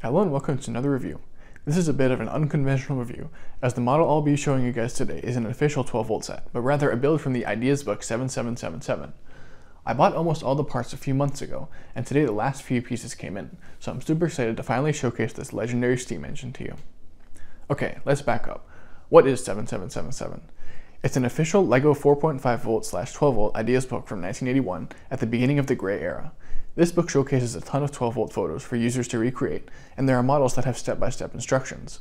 Hello and welcome to another review. This is a bit of an unconventional review, as the model I'll be showing you guys today is an official 12 volt set, but rather a build from the Ideas book 7777. I bought almost all the parts a few months ago, and today the last few pieces came in, so I'm super excited to finally showcase this legendary steam engine to you. Okay, let's back up. What is 7777? It's an official LEGO 4.5 volt slash 12 volt Ideas book from 1981 at the beginning of the gray era. This book showcases a ton of 12 volt photos for users to recreate, and there are models that have step-by-step -step instructions.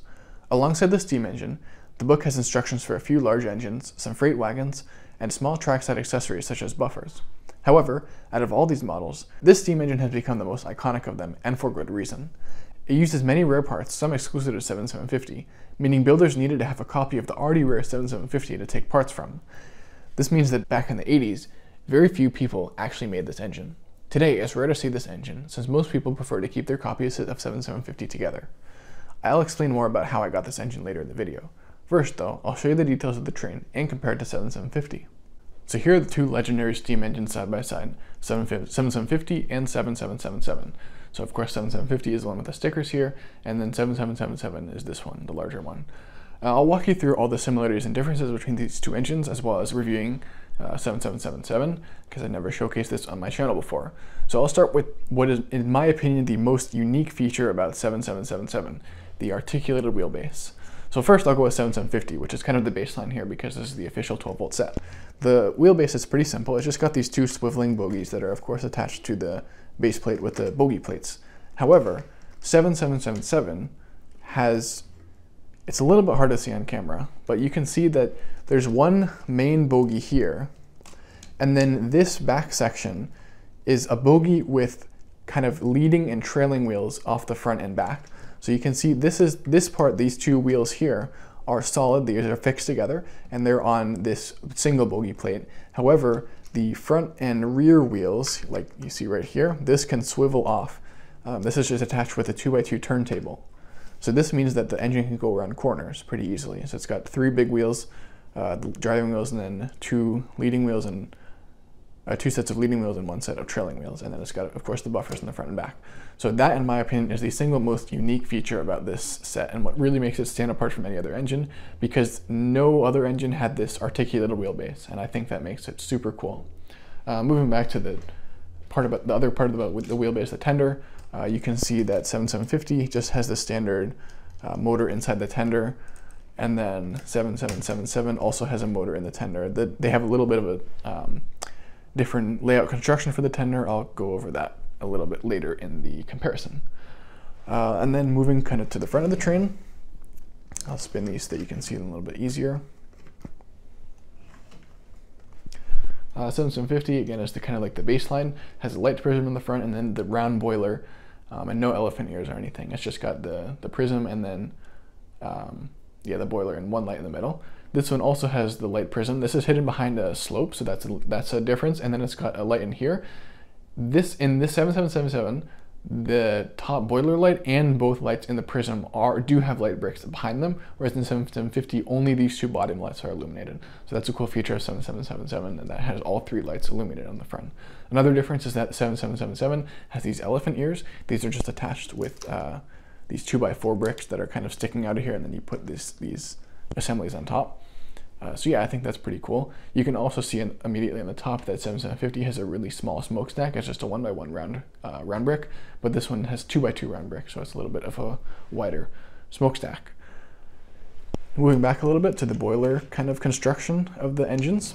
Alongside the steam engine, the book has instructions for a few large engines, some freight wagons, and small trackside accessories such as buffers. However, out of all these models, this steam engine has become the most iconic of them, and for good reason. It uses many rare parts, some exclusive to 7750, meaning builders needed to have a copy of the already rare 7750 to take parts from. This means that back in the 80s, very few people actually made this engine. Today, it's rare to see this engine, since most people prefer to keep their copies of 7750 together. I'll explain more about how I got this engine later in the video. First though, I'll show you the details of the train and compare it to 7750. So here are the two legendary steam engines side by side, 7750 and 7777. So of course 7750 is the one with the stickers here, and then 7777 is this one, the larger one. Uh, I'll walk you through all the similarities and differences between these two engines, as well as reviewing uh, 7777 because I never showcased this on my channel before. So I'll start with what is, in my opinion, the most unique feature about 7777, the articulated wheelbase. So first I'll go with 7750, which is kind of the baseline here because this is the official 12 volt set. The wheelbase is pretty simple. It's just got these two swiveling bogies that are of course attached to the base plate with the bogie plates. However, 7777 has it's a little bit hard to see on camera, but you can see that there's one main bogie here, and then this back section is a bogie with kind of leading and trailing wheels off the front and back. So you can see this is this part, these two wheels here are solid, these are fixed together, and they're on this single bogie plate. However, the front and rear wheels, like you see right here, this can swivel off. Um, this is just attached with a 2x2 turntable. So this means that the engine can go around corners pretty easily. So it's got three big wheels, uh, driving wheels, and then two leading wheels and uh, two sets of leading wheels and one set of trailing wheels. And then it's got, of course, the buffers in the front and back. So that, in my opinion, is the single most unique feature about this set and what really makes it stand apart from any other engine because no other engine had this articulated wheelbase. And I think that makes it super cool. Uh, moving back to the part about the other part about the wheelbase, the tender, uh, you can see that 7750 just has the standard uh, motor inside the tender, and then 7777 also has a motor in the tender. The, they have a little bit of a um, different layout construction for the tender. I'll go over that a little bit later in the comparison. Uh, and then moving kind of to the front of the train, I'll spin these so that you can see them a little bit easier. Uh, 7750, again, is the kind of like the baseline, has a light prism in the front and then the round boiler um, and no elephant ears or anything. It's just got the, the prism and then, um, yeah, the boiler and one light in the middle. This one also has the light prism. This is hidden behind a slope, so that's a, that's a difference. And then it's got a light in here. This in this 7777, the top boiler light and both lights in the prism are do have light bricks behind them, whereas in 7750 only these two bottom lights are illuminated. So that's a cool feature of 7777 and that has all three lights illuminated on the front. Another difference is that 7777 has these elephant ears. These are just attached with uh, these 2x4 bricks that are kind of sticking out of here and then you put this, these assemblies on top. Uh, so yeah, I think that's pretty cool. You can also see in, immediately on the top that 7750 has a really small smokestack. It's just a one by one round uh, round brick, but this one has two by two round brick, so it's a little bit of a wider smokestack. Moving back a little bit to the boiler kind of construction of the engines.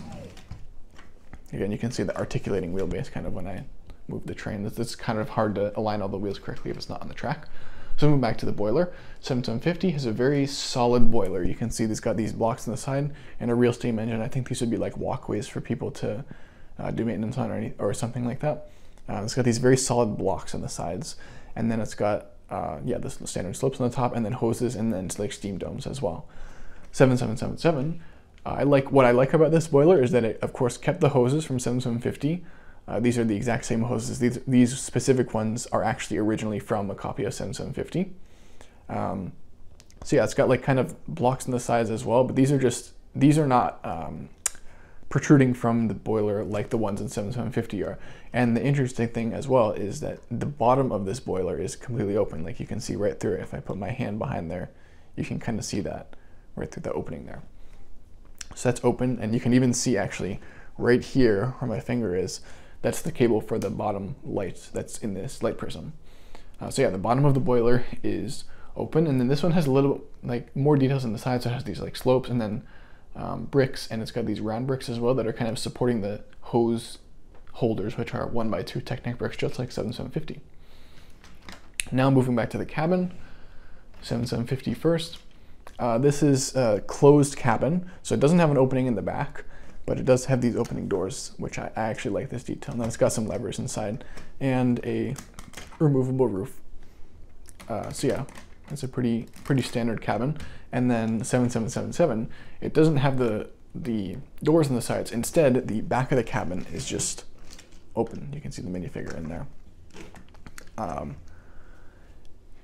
Again, you can see the articulating wheelbase kind of when I move the train. It's kind of hard to align all the wheels correctly if it's not on the track. So moving back to the boiler, 7750 has a very solid boiler. You can see it's got these blocks on the side and a real steam engine. I think these would be like walkways for people to uh, do maintenance on or, any, or something like that. Uh, it's got these very solid blocks on the sides, and then it's got uh, yeah the standard slopes on the top, and then hoses, and then like steam domes as well. 7777. Uh, I like what I like about this boiler is that it of course kept the hoses from 7750 uh, these are the exact same hoses. These, these specific ones are actually originally from a copy of 7750. Um, so yeah, it's got like kind of blocks in the sides as well, but these are just, these are not um, protruding from the boiler like the ones in 7750 are. And the interesting thing as well is that the bottom of this boiler is completely open. Like you can see right through it. If I put my hand behind there, you can kind of see that right through the opening there. So that's open and you can even see actually right here where my finger is, that's the cable for the bottom light that's in this light prism. Uh, so yeah, the bottom of the boiler is open and then this one has a little like more details on the side. So it has these like slopes and then um, bricks and it's got these round bricks as well that are kind of supporting the hose holders, which are one by two Technic bricks, just like 7750. Now moving back to the cabin, 7750 first. Uh, this is a closed cabin, so it doesn't have an opening in the back, but it does have these opening doors, which I, actually like this detail. Then it's got some levers inside and a removable roof. Uh, so yeah, it's a pretty pretty standard cabin. And then 7777, it doesn't have the the doors on the sides. Instead, the back of the cabin is just open. You can see the minifigure in there. Um,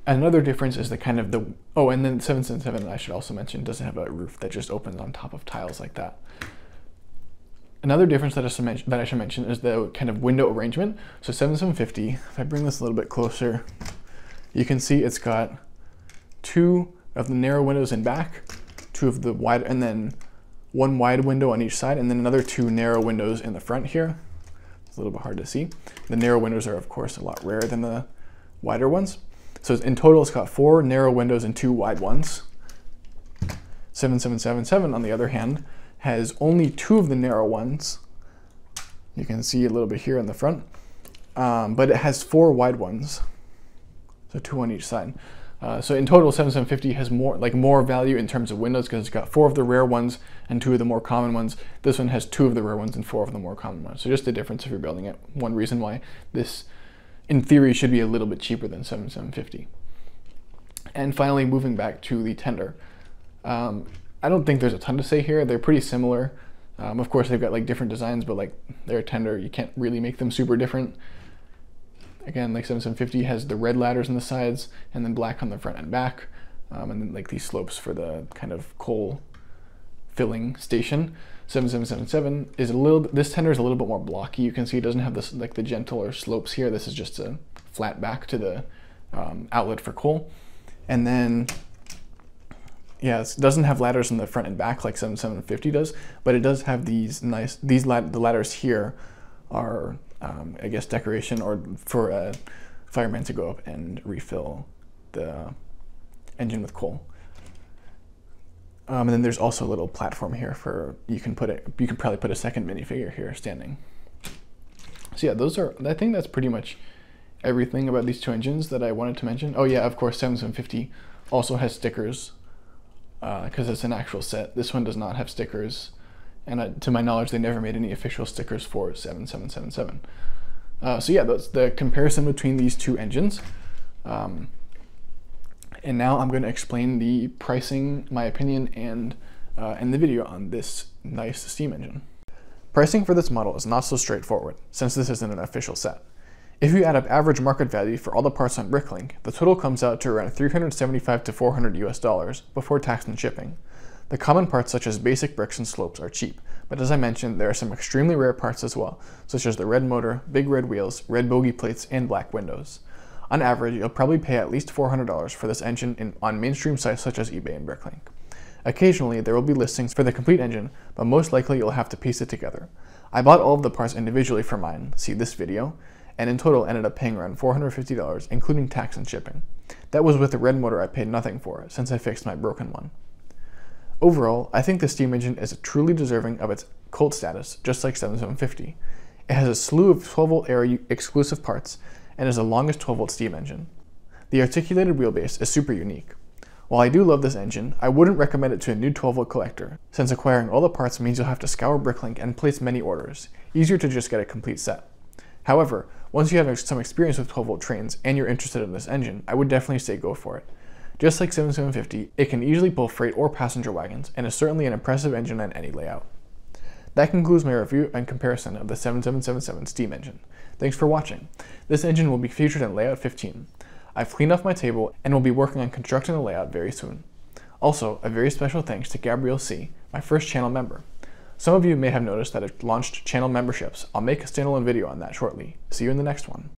another difference is the kind of the oh, and then 777 I should also mention doesn't have a roof that just opens on top of tiles like that. Another difference that I, that I should mention is the kind of window arrangement. So 7750, if I bring this a little bit closer, you can see it's got two of the narrow windows in back, two of the wide, and then one wide window on each side, and then another two narrow windows in the front here. It's a little bit hard to see. The narrow windows are, of course, a lot rarer than the wider ones. So in total, it's got four narrow windows and two wide ones. 7777, on the other hand, has only two of the narrow ones. You can see a little bit here in the front, um, but it has four wide ones. So two on each side. Uh, so in total, 7750 has more like more value in terms of windows because it's got four of the rare ones and two of the more common ones. This one has two of the rare ones and four of the more common ones. So just the difference if you're building it. One reason why this, in theory, should be a little bit cheaper than 7750. And finally, moving back to the tender. Um, I don't think there's a ton to say here. They're pretty similar. Um, of course, they've got like different designs, but like they're tender. You can't really make them super different. Again, like 7750 has the red ladders on the sides and then black on the front and back. Um, and then like these slopes for the kind of coal filling station. 7777 is a little, this tender is a little bit more blocky. You can see it doesn't have this like the gentler slopes here. This is just a flat back to the um, outlet for coal. And then, yeah, it doesn't have ladders in the front and back like 7750 does, but it does have these nice, these lad the ladders here are um, I guess, decoration or for a fireman to go up and refill the engine with coal. Um, and then there's also a little platform here for you can put it. You can probably put a second minifigure here standing. So yeah, those are. I think that's pretty much everything about these two engines that I wanted to mention. Oh yeah, of course, 7750 also has stickers because uh, it's an actual set. This one does not have stickers and to my knowledge, they never made any official stickers for 7777. Uh, so yeah, that's the comparison between these two engines. Um, and now I'm going to explain the pricing, my opinion, and uh, and the video on this nice steam engine. Pricing for this model is not so straightforward, since this isn't an official set. If you add up average market value for all the parts on Bricklink, the total comes out to around 375 to 400 US dollars before tax and shipping. The common parts such as basic bricks and slopes are cheap, but as I mentioned, there are some extremely rare parts as well, such as the red motor, big red wheels, red bogie plates, and black windows. On average, you'll probably pay at least $400 for this engine in, on mainstream sites such as eBay and Bricklink. Occasionally, there will be listings for the complete engine, but most likely you'll have to piece it together. I bought all of the parts individually for mine, see this video, and in total ended up paying around $450, including tax and shipping. That was with the red motor I paid nothing for, since I fixed my broken one. Overall, I think the steam engine is truly deserving of its cult status, just like 7750. It has a slew of 12 volt air exclusive parts and is the longest 12 volt steam engine. The articulated wheelbase is super unique. While I do love this engine, I wouldn't recommend it to a new 12 volt collector, since acquiring all the parts means you'll have to scour Bricklink and place many orders, easier to just get a complete set. However, once you have some experience with 12 volt trains and you're interested in this engine, I would definitely say go for it. Just like 7750, it can easily pull freight or passenger wagons and is certainly an impressive engine on any layout. That concludes my review and comparison of the 7777 steam engine. Thanks for watching. This engine will be featured in Layout 15. I've cleaned off my table and will be working on constructing the layout very soon. Also, a very special thanks to Gabriel C., my first channel member. Some of you may have noticed that it launched channel memberships. I'll make a standalone video on that shortly. See you in the next one.